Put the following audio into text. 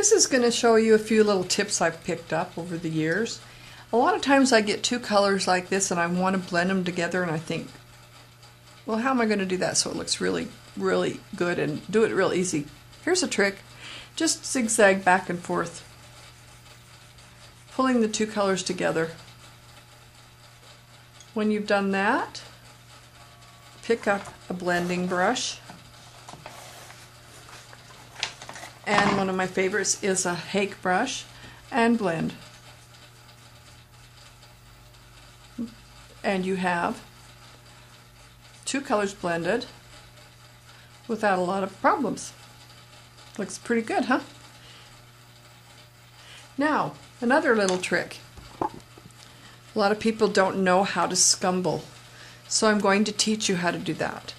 This is going to show you a few little tips I've picked up over the years. A lot of times I get two colors like this and I want to blend them together and I think, well, how am I going to do that so it looks really, really good and do it real easy? Here's a trick. Just zigzag back and forth, pulling the two colors together. When you've done that, pick up a blending brush. And one of my favorites is a Hake brush and blend. And you have two colors blended without a lot of problems. Looks pretty good, huh? Now, another little trick. A lot of people don't know how to scumble, so I'm going to teach you how to do that.